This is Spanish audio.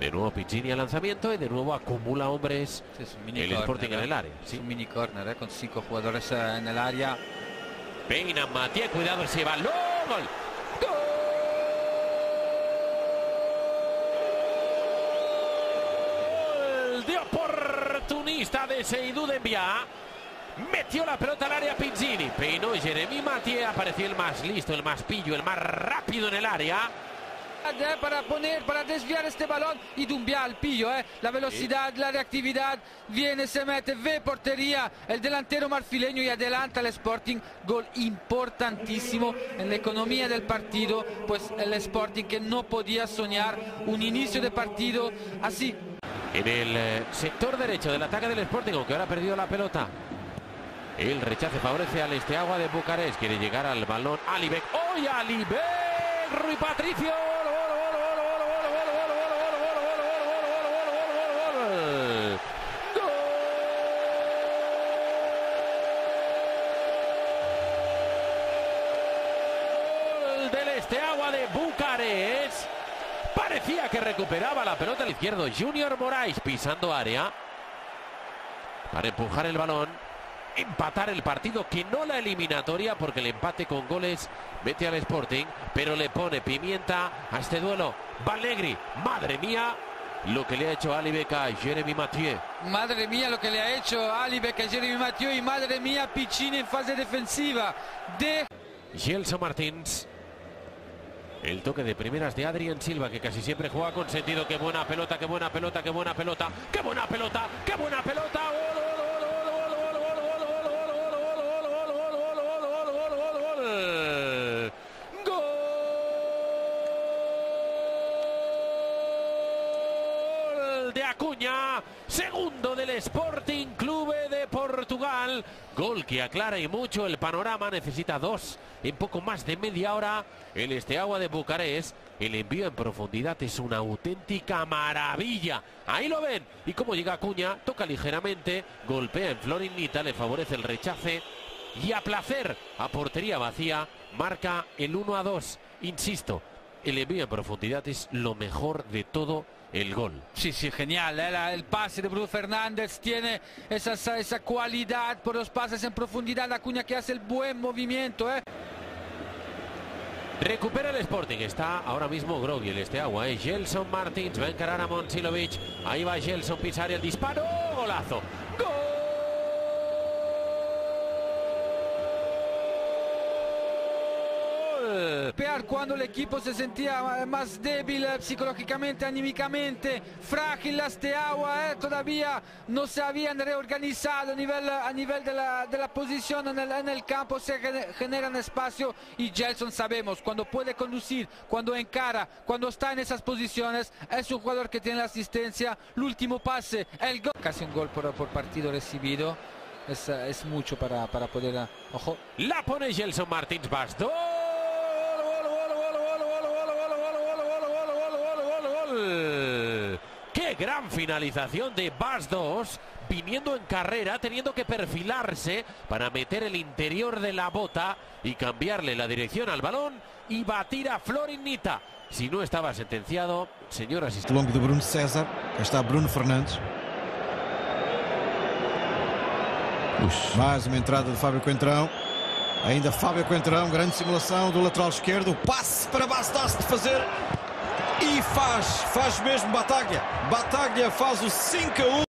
De nuevo Piccini al lanzamiento y de nuevo acumula hombres es mini el corner, Sporting en ¿eh? el área. Es Sí. un mini corner ¿eh? con cinco jugadores eh, en el área. Peina Matías, cuidado ese balón. Gol. Gol de oportunista de Seidú de Enviá. Metió la pelota al área Pizzini. Peinó Jeremy Matías. Apareció el más listo, el más pillo, el más rápido en el área. Eh, Para poner, para desviar este balón y Dumbia al pillo, eh. la velocidad, la reactividad, viene, se mete, ve portería, el delantero marfileño y adelanta el Sporting, gol importantísimo en la economía del partido, pues el Sporting que no podía soñar un inicio de partido así. En el eh, sector derecho del ataque del Sporting, aunque ahora ha perdido la pelota. El rechace favorece al Esteagua de Bucarest. Quiere llegar al balón Alibek. ¡Hoy Alibek! Rui Patricio. Esteagua de Bucarest. Parecía que recuperaba la pelota al izquierdo. Junior Moraes pisando área. Para empujar el balón. Empatar el partido que no la eliminatoria porque el empate con goles mete al Sporting. Pero le pone pimienta a este duelo. Valegri. Madre mía. Lo que le ha hecho Alibek a Jeremy Mathieu. Madre mía lo que le ha hecho Alibek a Jeremy Mathieu y madre mía Piccini en fase defensiva. De Gelson Martins. El toque de primeras de Adrián Silva, que casi siempre juega con sentido. ¡Qué buena pelota, qué buena pelota, qué buena pelota! ¡Qué buena pelota, qué buena pelota! ¡Gol! de Acuña segundo del Sporting Clube de Portugal. Gol que aclara y mucho el panorama. Necesita dos en poco más de media hora. El Esteagua de Bucarest. El envío en profundidad es una auténtica maravilla. Ahí lo ven. Y como llega Acuña, toca ligeramente, golpea en Florinita, le favorece el rechace. Y a placer, a portería vacía, marca el 1 a 2. Insisto, el envío en profundidad es lo mejor de todo el gol. Sí, sí, genial. ¿eh? La- el pase de Bruno Fernández tiene esa, esa, esa cualidad por los pases en profundidad. Acuña que hace el buen movimiento. ¿eh? Recupera el Sporting. Está ahora mismo Grogui, el este agua. ¿eh? Gelson Martins va a encarar a Monsilovic. Ahí va Gelson Pizarri, el disparo. Golazo. ¡Gol! Pear cuando el equipo se sentía más débil eh, psicológicamente, anímicamente, frágil las Steaua, eh, todavía no se habían reorganizado a nivel, a nivel de, la, de la posición en el, en el campo, se gene- generan espacio y Gelson sabemos, cuando puede conducir, cuando encara, cuando está en esas posiciones, es un jugador que tiene la asistencia, el último pase, el gol, casi un gol por, por partido recibido. Es, es mucho para, para poder... eh, Ojo, La pone Gelson Martins Bastón. Gol. Qué gran finalización de Bas 2, viniendo en carrera, teniendo que perfilarse para meter el interior de la bota y cambiarle la dirección al balón y batir a Florinita. Si no estaba sentenciado, señoras y longo de Bruno César. Está Bruno Fernandes. Mais uma entrada de Fábio Coentrão. Ainda Fábio Coentrão, grande simulação do lateral esquerdo. Passe para Bastas de fazer. E faz, faz mesmo Bataglia. Bataglia faz o 5 a 1.